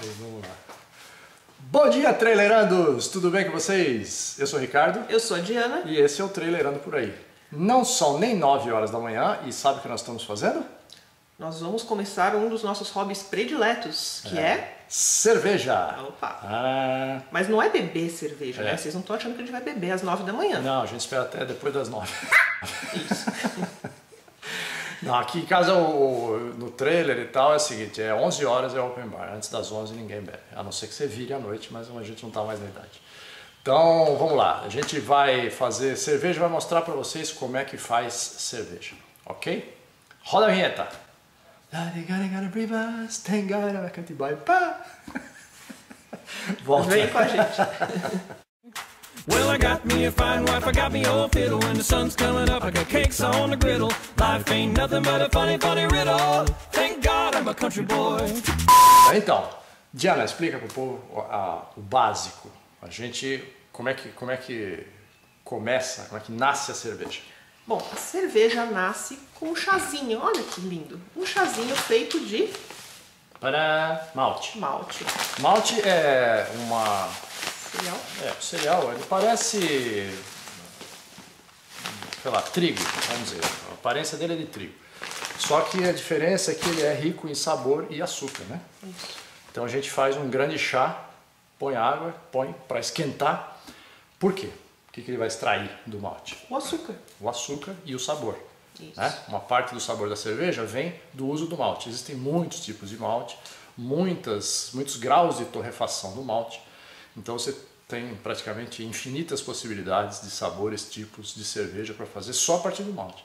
Vamos lá. Bom dia, trailerandos! Tudo bem com vocês? Eu sou o Ricardo. Eu sou a Diana. E esse é o Trailerando Por Aí. Não são nem 9 horas da manhã e sabe o que nós estamos fazendo? Nós vamos começar um dos nossos hobbies prediletos, que é... Cerveja! Opa! Ah, Mas não é beber cerveja, É. né? Vocês não estão achando que a gente vai beber às 9 da manhã. não, a gente espera até depois das 9. Isso. Não, aqui em casa o- no trailer e tal é o seguinte, é 11 horas é open bar, antes das 11 ninguém bebe, a não ser que você vire à noite, mas a gente não está mais na idade. Então, vamos lá, a gente vai fazer cerveja, vai mostrar para vocês como é que faz cerveja, ok? Roda a vinheta! Volta. Vem com a gente. Well, I got me a fine wife, I got me old fiddle. When the sun's coming up, I got cakes on the griddle. Life ain't nothing but a funny, funny riddle. Thank God I'm a country boy. Então, Diana, explica para o povo a- o básico. A gente, como é que, como é que começa, como é que nasce a cerveja? Bom, a cerveja nasce com um chazinho. Olha que lindo. Um chazinho feito de Para malte. malte. Malte é uma, Cereal. é, cereal, ele parece, sei lá, trigo, vamos dizer. A aparência dele é de trigo. Só que a diferença é que ele é rico em sabor e açúcar, né? Isso. Então a gente faz um grande chá, põe água, põe para esquentar. Por quê? O que, que ele vai extrair do malte? O açúcar. O açúcar e o sabor. Isso. né? Uma parte do sabor da cerveja vem do uso do malte. Existem muitos tipos de malte, muitas, muitos graus de torrefação do malte. Então você tem praticamente infinitas possibilidades de sabores, tipos de cerveja para fazer só a partir do malte.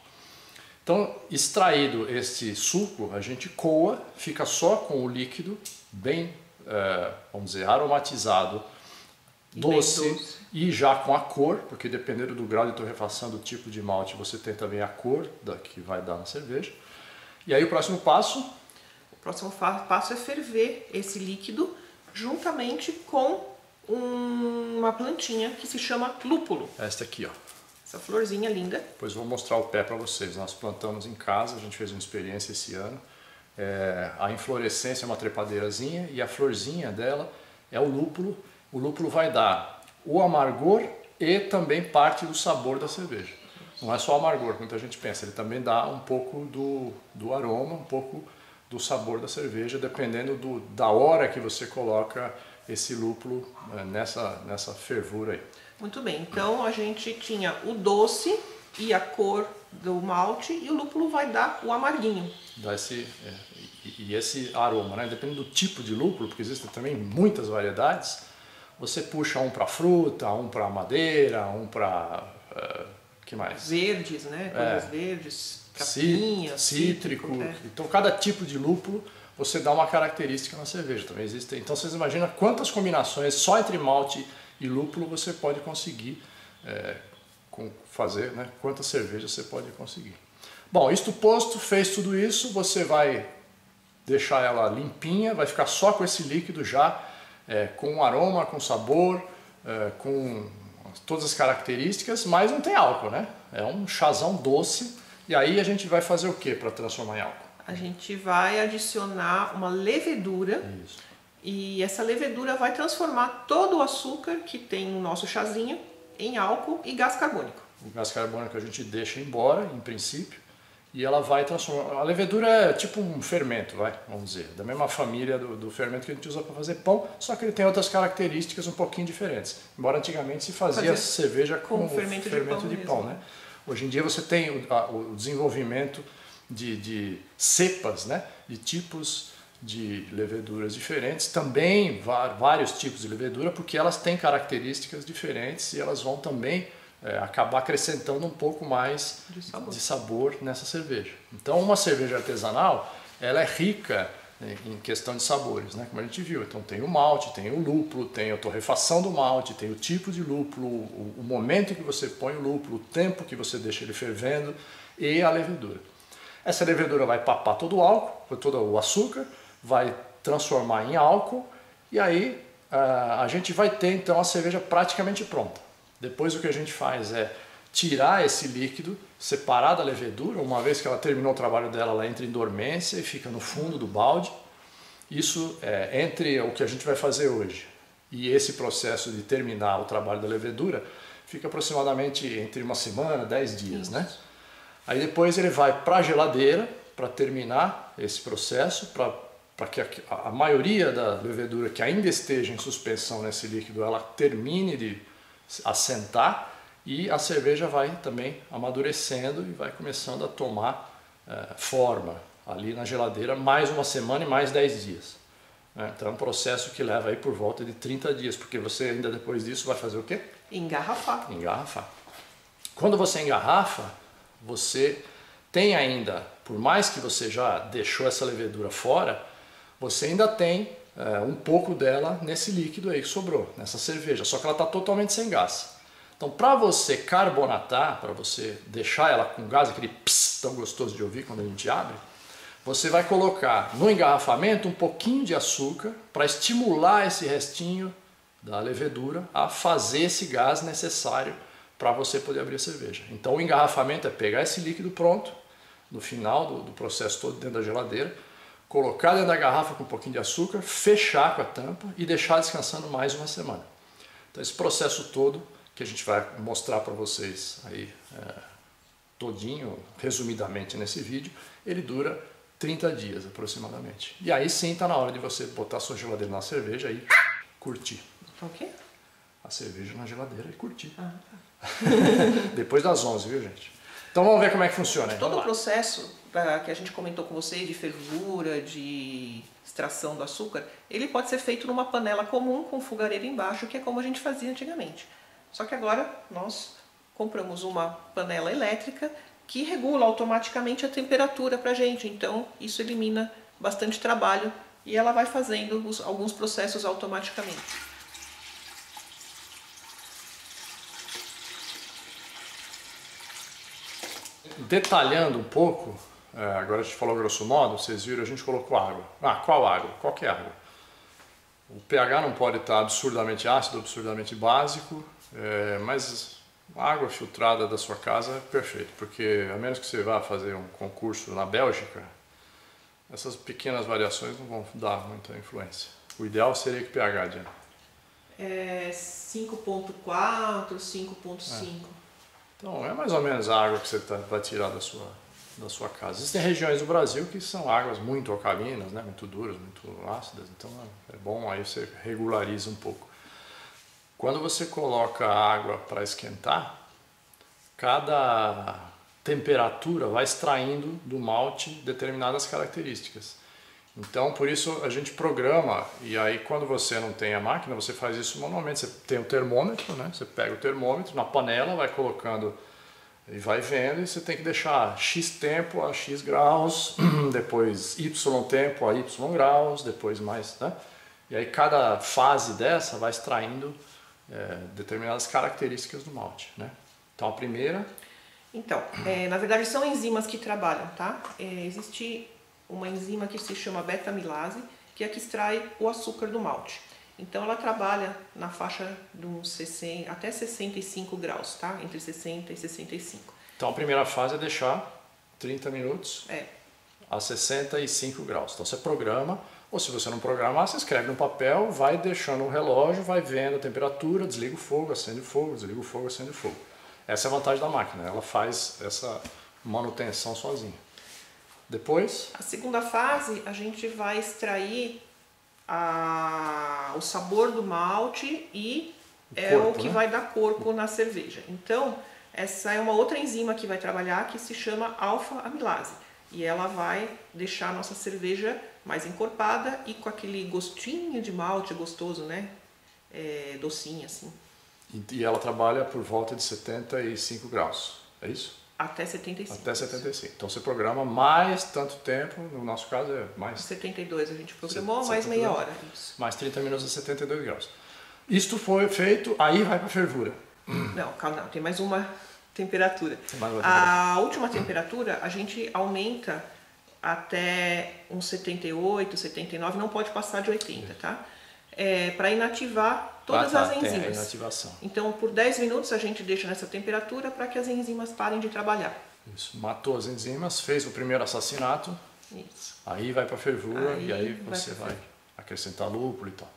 Então, extraído este suco, a gente coa, fica só com o líquido, bem, eh, vamos dizer, aromatizado, doce, doce. e já com a cor, porque dependendo do grau de torrefação do tipo de malte, você tem também a cor da, que vai dar na cerveja. E aí o próximo passo, O próximo passo é ferver esse líquido juntamente com um- uma plantinha que se chama lúpulo. esta aqui, ó. Essa florzinha linda. Depois vou mostrar o pé para vocês. Nós plantamos em casa, a gente fez uma experiência esse ano. É, a inflorescência é uma trepadeirazinha e a florzinha dela é o lúpulo. O lúpulo vai dar o amargor e também parte do sabor da cerveja. Não é só o amargor, muita gente pensa, ele também dá um pouco do, do aroma, um pouco do sabor da cerveja, dependendo do, da hora que você coloca esse lúpulo é, nessa, nessa fervura aí. Muito bem, então a gente tinha o doce e a cor do malte e o lúpulo vai dar o amarguinho. dá esse, é, e, esse aroma, né? Dependendo do tipo de lúpulo, porque existem também muitas variedades, você puxa um para fruta, um para madeira, um para que mais? Verdes, né? Coisas verdes, capinha, cítrico. é. Então cada tipo de lúpulo você dá uma característica na cerveja. Também existem. Então vocês imaginam quantas combinações só entre malte e lúpulo você pode conseguir é, fazer, né? Quantas cervejas você pode conseguir. Bom, isto posto, fez tudo isso, você vai deixar ela limpinha, vai ficar só com esse líquido já, é, com aroma, com sabor, é, com todas as características, mas não tem álcool, né? É um chazão doce. E aí a gente vai fazer o que para transformar em álcool? A gente vai adicionar uma levedura Isso. e essa levedura vai transformar todo o açúcar que tem no nosso chazinho em álcool e gás carbônico. O gás carbônico a gente deixa embora, em princípio, e ela vai transformar. A levedura é tipo um fermento, vai, vamos dizer, da mesma família do, do fermento que a gente usa para fazer pão, só que ele tem outras características um pouquinho diferentes. Embora antigamente se fazia Fazia cerveja com, com o fermento de pão de pão, né? Hoje em dia você tem o, a- o desenvolvimento de, de cepas, né? De tipos de leveduras diferentes, também vários tipos de levedura, porque elas têm características diferentes e elas vão também é, acabar acrescentando um pouco mais De sabor. de sabor nessa cerveja. Então, uma cerveja artesanal, ela é rica em- questão de sabores, né? Como a gente viu. Então, tem o malte, tem o lúpulo, tem a torrefação do malte, tem o tipo de lúpulo, o, o momento que você põe o lúpulo, o tempo que você deixa ele fervendo e a levedura. Essa levedura vai papar todo o álcool, todo o açúcar, vai transformar em álcool e aí ah, a gente vai ter então a cerveja praticamente pronta. Depois o que a gente faz é tirar esse líquido, separar da levedura, uma vez que ela terminou o trabalho dela, ela entra em dormência e fica no fundo do balde. Isso é entre o que a gente vai fazer hoje e esse processo de terminar o trabalho da levedura fica aproximadamente entre uma semana, dez dias, né? Aí depois ele vai para a geladeira para terminar esse processo, para que a, a, maioria da levedura que ainda esteja em suspensão nesse líquido ela termine de assentar e a cerveja vai também amadurecendo e vai começando a tomar é, forma ali na geladeira mais uma semana e mais 10 dias. Né? Então é um processo que leva aí por volta de 30 dias, porque você ainda depois disso vai fazer o quê? Engarrafar. Engarrafar. Quando você engarrafa, você tem ainda, por mais que você já deixou essa levedura fora, você ainda tem é, um pouco dela nesse líquido aí que sobrou, nessa cerveja, só que ela está totalmente sem gás. Então, para você carbonatar, para você deixar ela com gás, aquele tão gostoso de ouvir quando a gente abre, você vai colocar no engarrafamento um pouquinho de açúcar para estimular esse restinho da levedura a fazer esse gás necessário para você poder abrir a cerveja. Então o engarrafamento é pegar esse líquido pronto, no final do, do, processo todo dentro da geladeira, colocar dentro da garrafa com um pouquinho de açúcar, fechar com a tampa e deixar descansando mais uma semana. Então esse processo todo que a gente vai mostrar para vocês aí é, todinho, resumidamente nesse vídeo, ele dura 30 dias aproximadamente. E aí sim está na hora de você botar sua geladeira na cerveja e curtir. O quê? A cerveja na geladeira e curtir. Ah, tá. Depois das 11, viu gente? Então vamos ver como é que funciona. Todo o processo que a gente comentou com você de fervura, de extração do açúcar, ele pode ser feito numa panela comum com fogareiro embaixo, que é como a gente fazia antigamente. Só que agora nós compramos uma panela elétrica que regula automaticamente a temperatura para a gente. Então isso elimina bastante trabalho e ela vai fazendo alguns processos automaticamente. Detalhando um pouco, é, agora a gente falou grosso modo, vocês viram, a gente colocou água. Ah, qual água? Qual que é água? O pH não pode estar absurdamente ácido, absurdamente básico, é, mas a água filtrada da sua casa é perfeito, porque a menos que você vá fazer um concurso na Bélgica, essas pequenas variações não vão dar muita influência. O ideal seria que pH, Diana? É 5.4, 5.5. É. Então é mais ou menos a água que você tá, vai tirar da sua, da sua casa. Existem regiões do Brasil que são águas muito alcalinas, né, muito duras, muito ácidas, então é bom aí você regulariza um pouco. Quando você coloca a água para esquentar, cada temperatura vai extraindo do malte determinadas características. Então, por isso a gente programa, e aí quando você não tem a máquina, você faz isso manualmente. Você tem o termômetro, né? você pega o termômetro na panela, vai colocando e vai vendo, e você tem que deixar X tempo a X graus, depois Y tempo a Y graus, depois mais. Né? E aí cada fase dessa vai extraindo é, determinadas características do malte. Né? Então a primeira. Então, é, na verdade são enzimas que trabalham, tá? É, existe uma enzima que se chama beta-amilase, que é que extrai o açúcar do malte. Então ela trabalha na faixa de uns 60, até 65 graus, tá? Entre 60 e 65. Então a primeira fase é deixar 30 minutos é. a 65 graus. Então você programa, ou se você não programar, você escreve no papel, vai deixando o relógio, vai vendo a temperatura, desliga o fogo, acende o fogo, desliga o fogo, acende o fogo. Essa é a vantagem da máquina, ela faz essa manutenção sozinha. Depois? A segunda fase, a gente vai extrair a, o sabor do malte e o é corpo, o que né? vai dar corpo na cerveja. Então, essa é uma outra enzima que vai trabalhar que se chama alfa-amilase. E ela vai deixar a nossa cerveja mais encorpada e com aquele gostinho de malte gostoso, né? É, docinho assim. E ela trabalha por volta de 75 graus, é isso? Até 75. Até 75. Então você programa mais tanto tempo, no nosso caso é mais. 72 a gente programou, mais meia hora. Isso. Mais 30 minutos a 72 graus. Isto foi feito, aí vai para fervura. Não, calma, não, tem mais uma temperatura. Mais uma temperatura. A última temperatura a gente aumenta até uns 78, 79, não pode passar de 80, tá? É, para inativar todas ah, tá, as enzimas. Então, por 10 minutos a gente deixa nessa temperatura para que as enzimas parem de trabalhar. Isso, matou as enzimas, fez o primeiro assassinato Isso. Aí vai para fervura Aí e aí vai você pra vai acrescentar lúpulo e tal.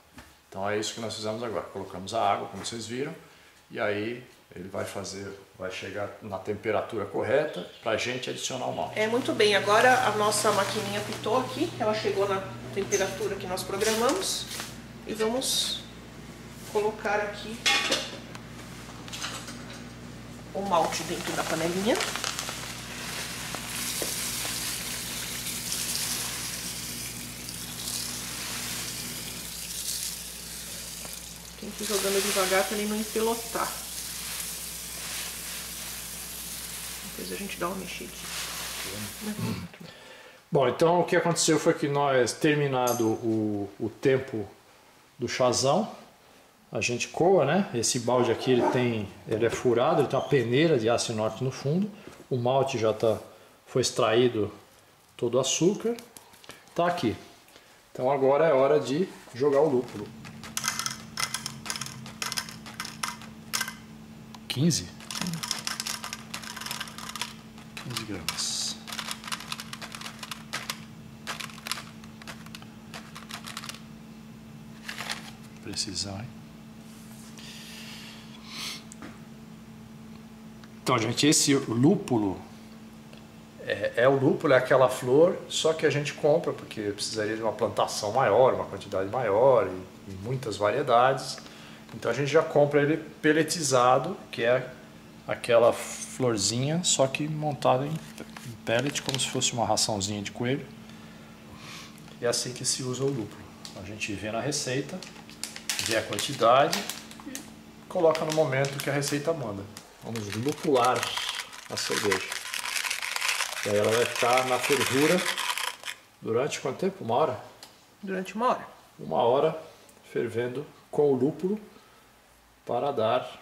Então é isso que nós fizemos agora. Colocamos a água, como vocês viram, e aí ele vai fazer, vai chegar na temperatura correta para a gente adicionar o malte. É muito bem. Agora a nossa maquininha pitou aqui, ela chegou na temperatura que nós programamos e vamos colocar aqui o malte dentro da panelinha. Tem que ir jogando devagar para ele não empelotar. Depois a gente dá uma mexidinha. Bom, então o que aconteceu foi que nós, terminado o, o tempo do chazão, a gente coa, né? Esse balde aqui ele tem, ele é furado, ele tem uma peneira de aço inox no fundo. O malte já tá, foi extraído todo o açúcar. Tá aqui. Então agora é hora de jogar o lúpulo. 15? 15 gramas. Precisão, hein? Então, gente, esse lúpulo é, é, o lúpulo, é aquela flor, só que a gente compra porque precisaria de uma plantação maior, uma quantidade maior e, e muitas variedades. Então a gente já compra ele pelletizado, que é aquela florzinha, só que montada em, pellet, como se fosse uma raçãozinha de coelho. É assim que se usa o lúpulo. A gente vê na receita, vê a quantidade e coloca no momento que a receita manda. Vamos lupular a cerveja. E aí ela vai ficar na fervura durante quanto tempo? Uma hora? Durante uma hora. Uma hora fervendo com o lúpulo para dar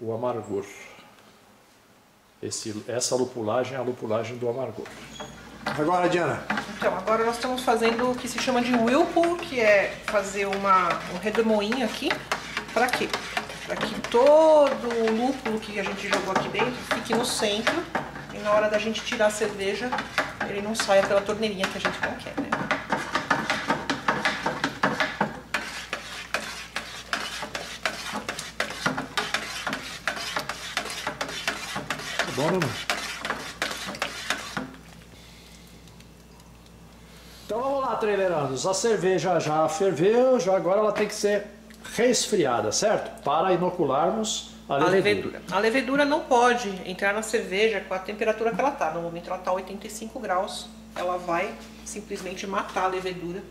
o amargor. Esse, essa lupulagem é a lupulagem do amargor. Agora, Diana. Então, agora nós estamos fazendo o que se chama de whirlpool, que é fazer uma, um redemoinho aqui. Para quê? Para que todo o lúpulo que a gente jogou aqui dentro fique no centro e na hora da gente tirar a cerveja ele não saia pela torneirinha que a gente não quer, né? Tá bom, né, mano? Então vamos lá, trailerandos. A cerveja já ferveu, já agora ela tem que ser resfriada, certo? Para inocularmos a A levedura. levedura. A levedura não pode entrar na cerveja com a temperatura que ela está. No momento ela está 85 graus. Ela vai simplesmente matar a levedura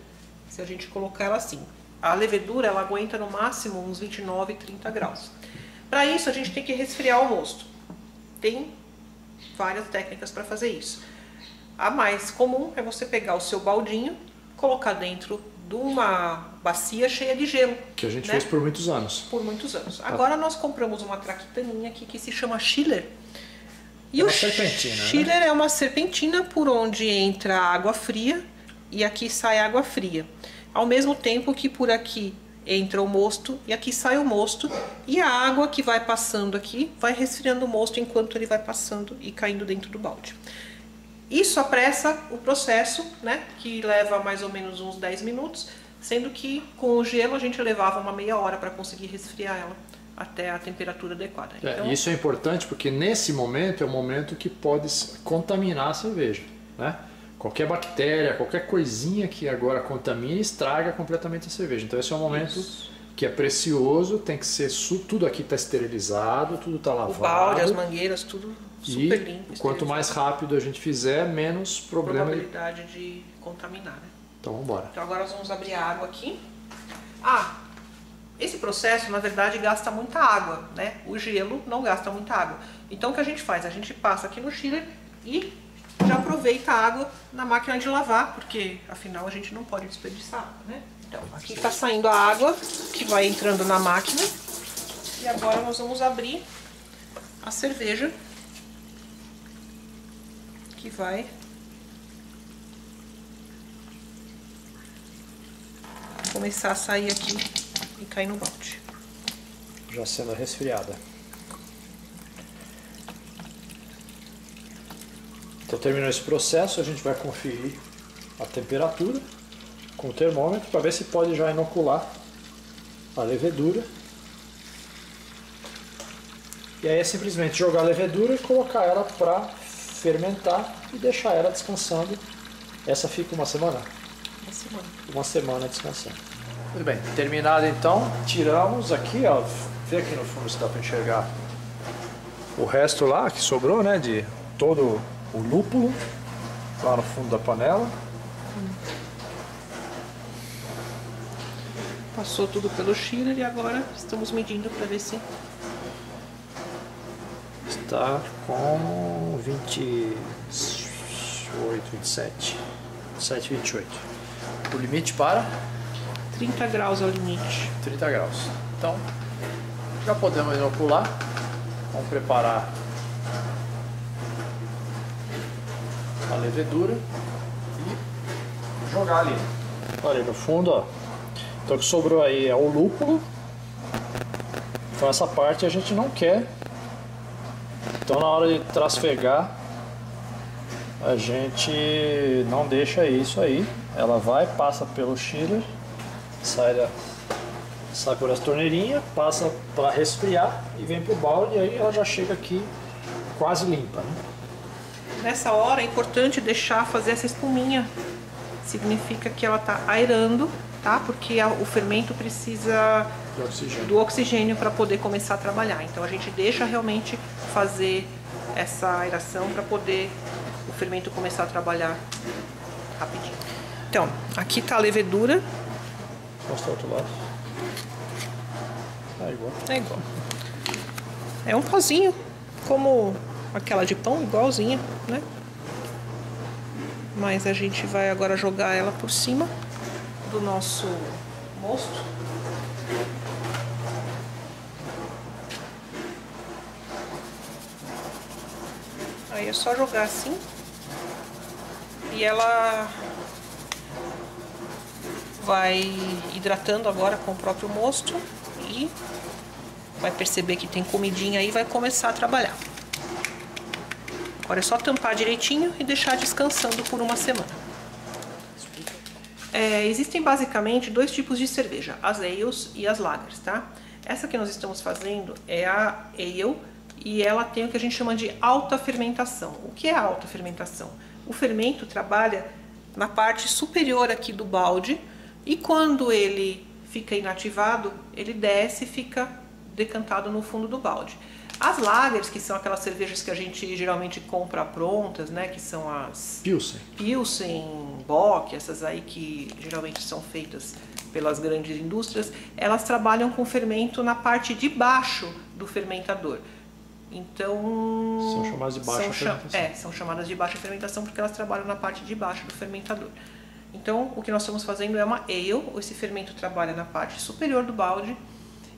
se a gente colocar ela assim. A levedura ela aguenta no máximo uns 29, 30 graus. Para isso a gente tem que resfriar o mosto. Tem várias técnicas para fazer isso. A mais comum é você pegar o seu baldinho, colocar dentro de uma bacia cheia de gelo. Que a gente né? fez por muitos anos. por muitos anos. Agora nós compramos uma traquitaninha aqui que se chama Schiller. E É o uma serpentina, né? Schiller é uma serpentina por onde entra água fria e aqui sai água fria. Ao mesmo tempo que por aqui entra o mosto e aqui sai o mosto e a água que vai passando aqui vai resfriando o mosto enquanto ele vai passando e caindo dentro do balde. Isso apressa o processo, né, que leva mais ou menos uns 10 minutos, sendo que com o gelo a gente levava uma meia hora para conseguir resfriar ela até a temperatura adequada. É, Então, isso é importante porque nesse momento é o momento que pode contaminar a cerveja, né? Qualquer bactéria, qualquer coisinha que agora contamine, estraga completamente a cerveja. Então esse é um momento que é precioso, tem que ser tudo aqui está esterilizado, tudo está o lavado. balde, as mangueiras, tudo e super limpo. quanto mais rápido a gente fizer, menos problema. de- probabilidade de contaminar. Né? Então vamos embora. Então agora nós vamos abrir a água aqui. Ah, esse processo na verdade gasta muita água, né? O gelo não gasta muita água. Então o que a gente faz? A gente passa aqui no chiller e já aproveita a água na máquina de lavar, porque afinal a gente não pode desperdiçar água, né? Então aqui está saindo a água que vai entrando na máquina. E agora nós vamos abrir a cerveja que vai começar a sair aqui e cair no balde. Já sendo resfriada. Então terminou esse processo, a gente vai conferir a temperatura com o termômetro para ver se pode já inocular a levedura. E aí é simplesmente jogar a levedura e colocar ela para fermentar e deixar ela descansando. Essa fica uma semana? Uma semana. Uma semana descansando. Muito bem, terminado então, tiramos aqui, ó, vê aqui no fundo se dá para enxergar o resto lá que sobrou, né, de todo o lúpulo lá no fundo da panela. Passou tudo pelo chiller e agora estamos medindo para ver se Está com 28, 27, 27, 28. O limite para 30 graus é o limite. 30 graus. Então, já podemos inocular. Vamos preparar a levedura e jogar ali. Olha no fundo, ó. Então o que sobrou aí é o lúpulo. Então essa parte a gente não quer. Então na hora de trasfegar, a gente não deixa isso aí. Ela vai, passa pelo chiller, sai, da, sai por essa torneirinha, passa para resfriar e vem pro balde e aí ela já chega aqui quase limpa. Né? Nessa hora é importante deixar fazer essa espuminha. Significa que ela está aerando, tá? Porque a- o fermento precisa De oxigênio. do oxigênio para poder começar a trabalhar. Então a gente deixa realmente fazer essa aeração para poder o fermento começar a trabalhar rapidinho. Então, aqui tá a levedura, Mostra o outro lado. Ah, igual. é igual. É um pozinho, como aquela de pão, igualzinha, né? Mas a gente vai agora jogar ela por cima do nosso mosto. Aí é só jogar assim. E ela vai hidratando agora com o próprio mosto e vai perceber que tem comidinha aí e vai começar a trabalhar. Agora é só tampar direitinho e deixar descansando por uma semana. É, existem basicamente dois tipos de cerveja, as ales e as lagers, tá? Essa que nós estamos fazendo é a ale e ela tem o que a gente chama de alta fermentação. O que é alta fermentação? O fermento trabalha na parte superior aqui do balde e quando ele fica inativado, ele desce e fica decantado no fundo do balde. As lagers, que são aquelas cervejas que a gente geralmente compra prontas, né, que são as Pilsen. Pilsen, Bock, essas aí que geralmente são feitas pelas grandes indústrias, elas trabalham com fermento na parte de baixo do fermentador. Então. São chamadas de baixa fermentação. É, são chamadas de baixa fermentação porque elas trabalham na parte de baixo do fermentador. Então, o que nós estamos fazendo é uma ale, esse fermento trabalha na parte superior do balde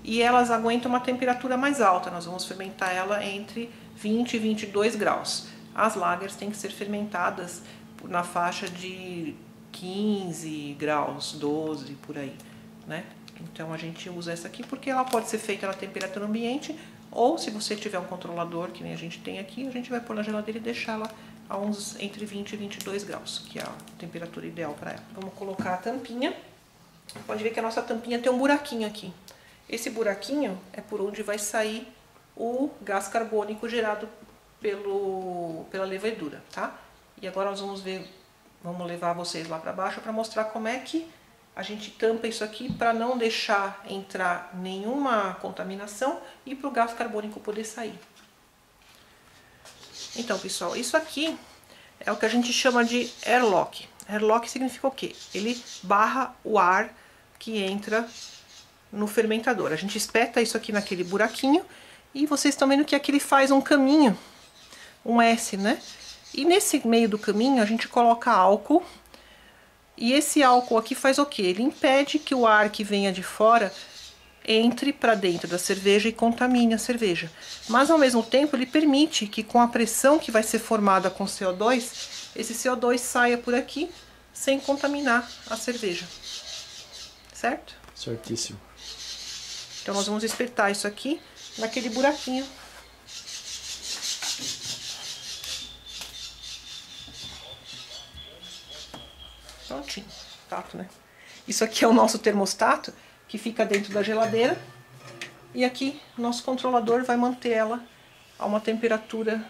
e elas aguentam uma temperatura mais alta. Nós vamos fermentar ela entre 20 e 22 graus. As lagers têm que ser fermentadas na faixa de 15 graus, 12 por aí, né? Então a gente usa essa aqui porque ela pode ser feita na temperatura ambiente ou se você tiver um controlador, que nem a gente tem aqui, a gente vai pôr na geladeira e deixar ela a uns entre 20 e 22 graus, que é a temperatura ideal para ela. Vamos colocar a tampinha. Pode ver que a nossa tampinha tem um buraquinho aqui. Esse buraquinho é por onde vai sair o gás carbônico gerado pelo, pela levedura, tá? E agora nós vamos ver, vamos levar vocês lá para baixo para mostrar como é que a gente tampa isso aqui para não deixar entrar nenhuma contaminação e para o gás carbônico poder sair. Então, pessoal, isso aqui é o que a gente chama de airlock. Airlock significa o quê? Ele barra o ar que entra no fermentador. A gente espeta isso aqui naquele buraquinho e vocês estão vendo que aqui ele faz um caminho, um S, né? E nesse meio do caminho a gente coloca álcool e esse álcool aqui faz o quê? Ele impede que o ar que venha de fora entre para dentro da cerveja e contamine a cerveja. Mas ao mesmo tempo ele permite que com a pressão que vai ser formada com CO2, esse CO2 saia por aqui sem contaminar a cerveja. Certo? Certíssimo. Então nós vamos espetar isso aqui naquele buraquinho. Termostato, né? Isso aqui é o nosso termostato que fica dentro da geladeira. E aqui nosso controlador vai manter ela a uma temperatura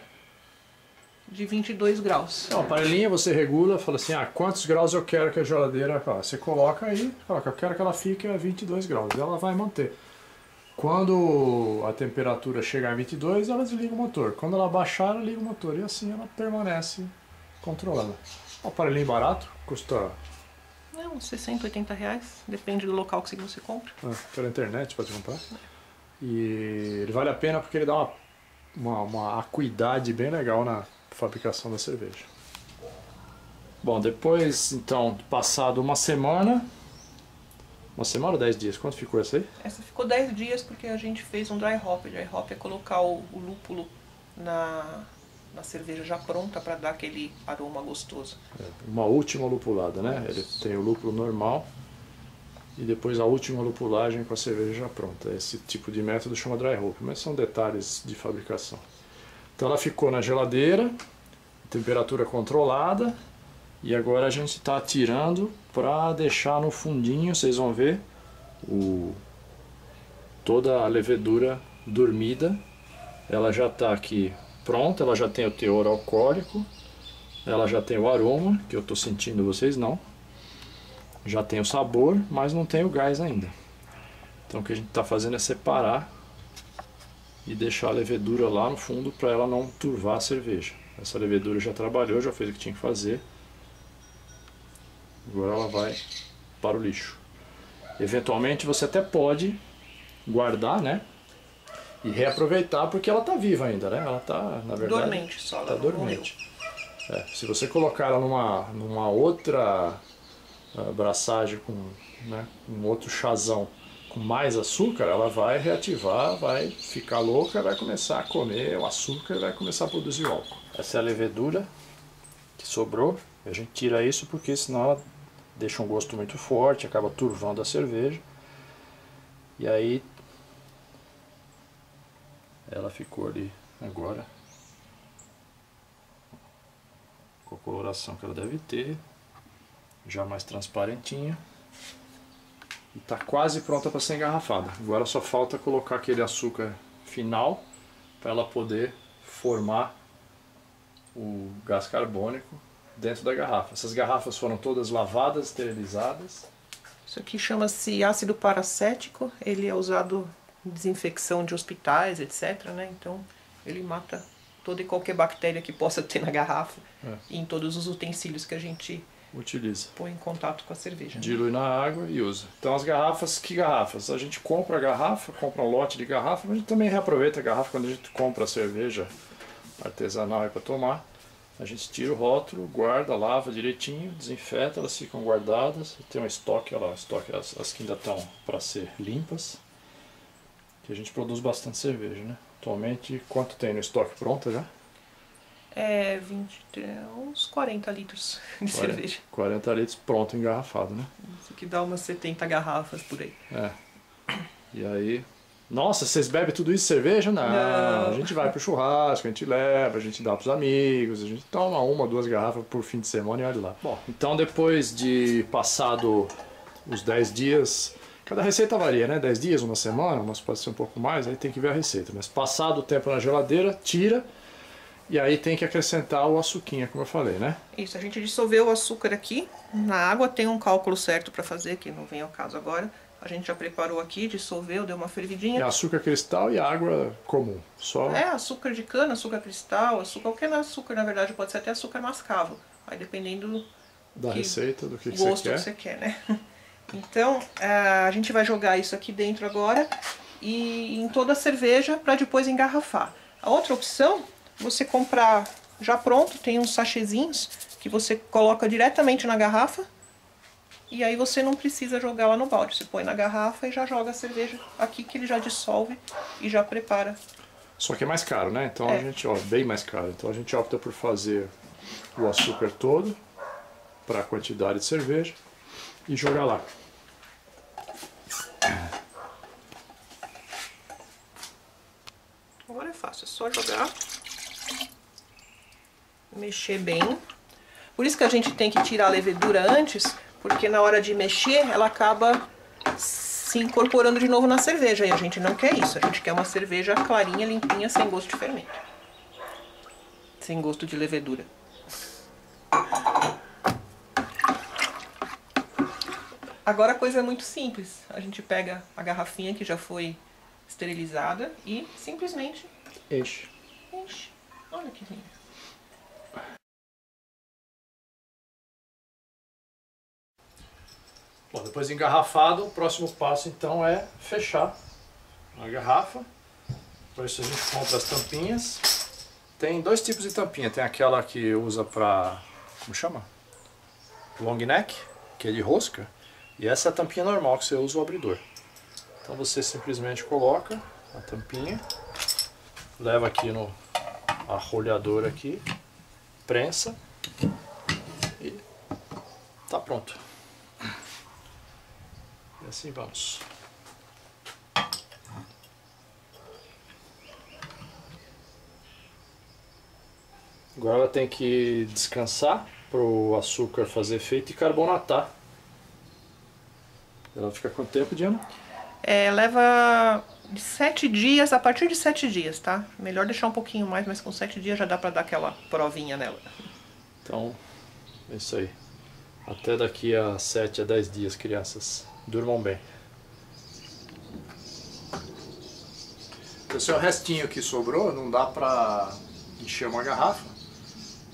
de 22 graus. Então, a panelinha você regula, fala assim, ah, quantos graus eu quero que a geladeira... Você coloca aí, coloca, eu quero que ela fique a 22 graus, ela vai manter. Quando a temperatura chegar a 22, ela desliga o motor. Quando ela baixar, ela liga o motor. E assim ela permanece controlada. Um aparelhinho barato, custa É uns 60, 80 reais, depende do local que você compra. ah, pela internet, pode comprar. E ele vale a pena porque ele dá uma, uma, uma acuidade bem legal na fabricação da cerveja. Bom, depois, então, passado uma semana... Uma semana ou 10 dias? Quanto ficou essa aí? Essa ficou 10 dias porque a gente fez um dry hop. Dry hop é colocar o, o lúpulo na, na cerveja já pronta para dar aquele aroma gostoso. uma última lupulada, né? Ele tem o lúpulo normal e depois a última lupulagem com a cerveja já pronta. Esse tipo de método chama dry hop, mas são detalhes de fabricação. Então ela ficou na geladeira, temperatura controlada, e agora a gente está tirando para deixar no fundinho, vocês vão ver o toda a levedura dormida. Ela já está aqui pronta, ela já tem o teor alcoólico, ela já tem o aroma, que eu estou sentindo, vocês não. Já tem o sabor, mas não tem o gás ainda. Então o que a gente está fazendo é separar e deixar a levedura lá no fundo para ela não turvar a cerveja. Essa levedura já trabalhou, já fez o que tinha que fazer. Agora ela vai para o lixo. Eventualmente você até pode guardar, né? E reaproveitar porque ela está viva ainda, né? Ela está, na verdade, Dormente só, ela Está não dormente. É, se você colocar ela numa, numa outra ah, braçagem com né, um outro chazão com mais açúcar, ela vai reativar, vai ficar louca, vai começar a comer o açúcar e vai começar a produzir o álcool. Essa é a levedura que sobrou. A gente tira isso porque senão ela deixa um gosto muito forte, acaba turvando a cerveja. E aí ela ficou ali agora com a coloração que ela deve ter, já mais transparentinha. E está quase pronta para ser engarrafada. Agora só falta colocar aquele açúcar final para ela poder formar o gás carbônico dentro da garrafa. Essas garrafas foram todas lavadas, esterilizadas. Isso aqui chama-se ácido paracético, ele é usado desinfecção de hospitais, etc. Né? Então ele mata toda e qualquer bactéria que possa ter na garrafa É. e em todos os utensílios que a gente Utiliza. põe em contato com a cerveja. né? Dilui na água e usa. Então as garrafas, que garrafas? A gente compra a garrafa, compra um lote de garrafa, mas a gente também reaproveita a garrafa quando a gente compra a cerveja artesanal para tomar. A gente tira o rótulo, guarda, lava direitinho, desinfeta, elas ficam guardadas. Tem um estoque, olha lá, estoque, as, as que ainda estão para ser limpas. Que a gente produz bastante cerveja, né? Atualmente, quanto tem no estoque pronta já? É 20, uns 40 litros de cerveja. 40 litros pronto, engarrafado, né? Isso que dá umas 70 garrafas por aí. É. E aí. Nossa, vocês bebem tudo isso cerveja? Não. Não. A gente vai pro churrasco, a gente leva, a gente dá pros amigos, a gente toma uma, duas garrafas por fim de semana e olha lá. Bom, então depois de passado os 10 dias. Cada receita varia, né? 10 dias, uma semana, mas pode ser um pouco mais, aí tem que ver a receita. Mas passado o tempo na geladeira, tira. E aí tem que acrescentar o açuquinha, como eu falei, né? Isso, a gente dissolveu o açúcar aqui na água, tem um cálculo certo para fazer, que não vem ao caso agora. A gente já preparou aqui, dissolveu, deu uma É fervidinha. açúcar cristal e água comum. Só É, açúcar de cana, açúcar cristal, açúcar, qualquer açúcar, na verdade, pode ser até açúcar mascavo. Aí dependendo do da que receita, do que, que gosto você quer. que você quer, né? Então, a gente vai jogar isso aqui dentro agora e em toda a cerveja para depois engarrafar. A outra opção, você comprar já pronto, tem uns sachêzinhos que você coloca diretamente na garrafa e aí você não precisa jogar lá no balde. Você põe na garrafa e já joga a cerveja aqui que ele já dissolve e já prepara. Só que é mais caro, né? Então a É. gente, ó, bem mais caro. Então a gente opta por fazer o açúcar todo para a quantidade de cerveja e jogar lá. Agora é fácil, é só jogar, mexer bem. Por isso que a gente tem que tirar a levedura antes, porque na hora de mexer ela acaba se incorporando de novo na cerveja e a gente não quer isso, a gente quer uma cerveja clarinha, limpinha, sem gosto de fermento. Sem gosto de levedura. Agora a coisa é muito simples. A gente pega a garrafinha que já foi esterilizada e simplesmente Enche. enche. Olha que lindo. Bom, depois de engarrafado, o próximo passo então é fechar a garrafa. Por isso a gente compra as tampinhas. Tem dois tipos de tampinha. Tem aquela que usa para, como chama? Long neck, que é de rosca. E essa é a tampinha normal que você usa o abridor. Então você simplesmente coloca a tampinha, leva aqui no arrolhador aqui, prensa e tá pronto. E assim vamos. Agora ela tem que descansar para o açúcar fazer efeito e carbonatar. Ela fica quanto tempo, Diana? É, leva de sete dias, a partir de sete dias, tá? Melhor deixar um pouquinho mais, mas com sete dias já dá pra dar aquela provinha nela. Então, é isso aí. Até daqui a 7 a 10 dias, crianças. Durmam bem. Esse é o restinho que sobrou, não dá pra encher uma garrafa,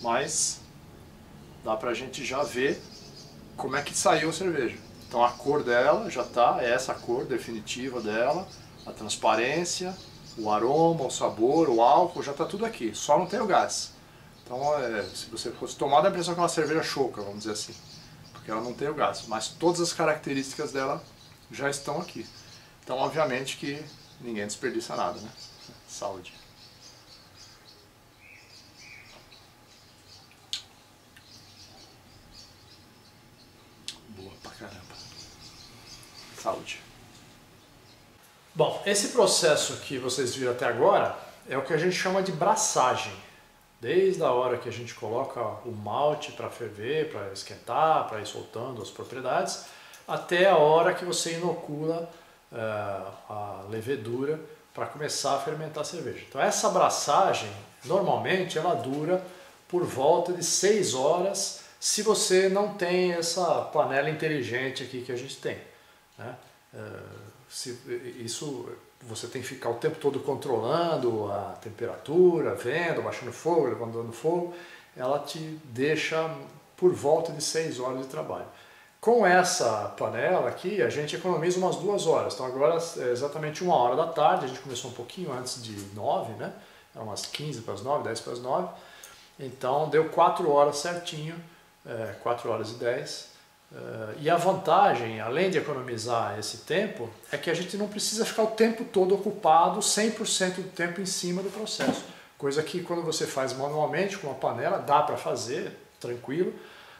mas dá pra gente já ver como é que saiu a cerveja. Então a cor dela já tá, é essa a cor definitiva dela, a transparência, o aroma, o sabor, o álcool, já tá tudo aqui, só não tem o gás. Então é, se você fosse tomar, dá a impressão que é uma cerveja choca, vamos dizer assim, porque ela não tem o gás, mas todas as características dela já estão aqui. Então obviamente que ninguém desperdiça nada, né? Saúde. Boa pra caramba. Saúde. Bom, esse processo que vocês viram até agora é o que a gente chama de braçagem. Desde a hora que a gente coloca o malte para ferver, para esquentar, para ir soltando as propriedades, até a hora que você inocula uh, a levedura para começar a fermentar a cerveja. Então essa braçagem, normalmente, ela dura por volta de 6 horas se você não tem essa panela inteligente aqui que a gente tem. Né? Uh, se, isso você tem que ficar o tempo todo controlando a temperatura, vendo, baixando fogo, levantando fogo, ela te deixa por volta de 6 horas de trabalho. Com essa panela aqui, a gente economiza umas duas horas. Então agora é exatamente uma hora da tarde, a gente começou um pouquinho antes de 9, né? Eram umas 15 para as 9, 10 para as 9. Então deu 4 horas certinho, é, 4 horas e 10. Uh, e a vantagem, além de economizar esse tempo, é que a gente não precisa ficar o tempo todo ocupado 100% do tempo em cima do processo. Coisa que quando você faz manualmente com uma panela, dá para fazer tranquilo,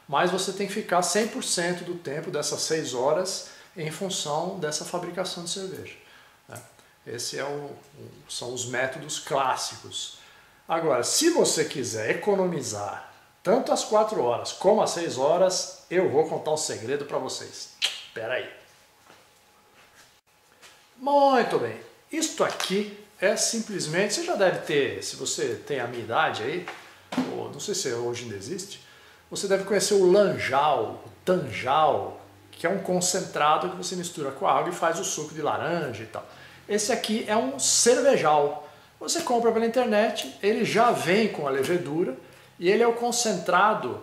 mas você tem que ficar 100% do tempo dessas 6 horas em função dessa fabricação de cerveja. Né? Esses é são os métodos clássicos. Agora, se você quiser economizar tanto às 4 horas como às 6 horas, eu vou contar um segredo para vocês. Espera aí. Muito bem. Isto aqui é simplesmente, você já deve ter, se você tem a minha idade aí, ou não sei se hoje ainda existe, você deve conhecer o lanjal, o tanjal, que é um concentrado que você mistura com água e faz o suco de laranja e tal. Esse aqui é um cervejal. Você compra pela internet, ele já vem com a levedura, e ele é o concentrado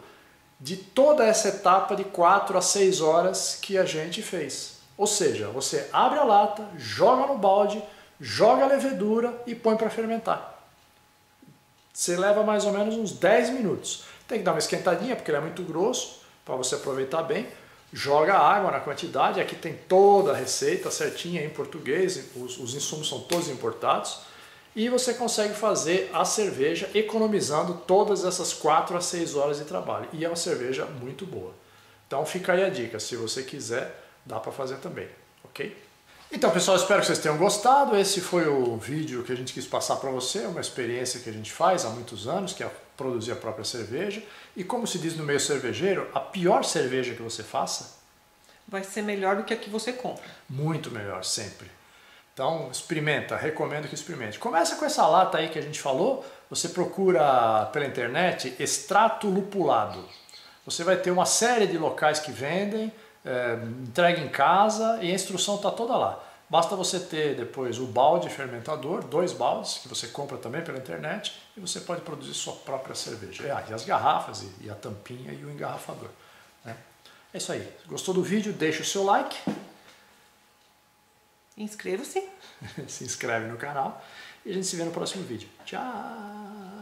de toda essa etapa de 4 a 6 horas que a gente fez. Ou seja, você abre a lata, joga no balde, joga a levedura e põe para fermentar. Você leva mais ou menos uns 10 minutos. Tem que dar uma esquentadinha porque ele é muito grosso para você aproveitar bem. Joga água na quantidade, aqui tem toda a receita certinha em português, os, os insumos são todos importados e você consegue fazer a cerveja economizando todas essas 4 a 6 horas de trabalho. E é uma cerveja muito boa. Então fica aí a dica, se você quiser, dá para fazer também, ok? Então pessoal, espero que vocês tenham gostado. Esse foi o vídeo que a gente quis passar para você, uma experiência que a gente faz há muitos anos, que é produzir a própria cerveja. E como se diz no meio cervejeiro, a pior cerveja que você faça Vai ser melhor do que a que você compra. muito melhor sempre. Então experimenta, recomendo que experimente. Começa com essa lata aí que a gente falou. Você procura pela internet extrato lupulado. Você vai ter uma série de locais que vendem, é, entrega em casa e a instrução está toda lá. Basta você ter depois o balde fermentador, dois baldes, que você compra também pela internet, e você pode produzir sua própria cerveja. Ah, e as garrafas, e, e a tampinha e o engarrafador. né? É isso aí. Gostou do vídeo? Deixa o seu like, Inscreva-se. se inscreve no canal e a gente se vê no próximo vídeo. Tchau!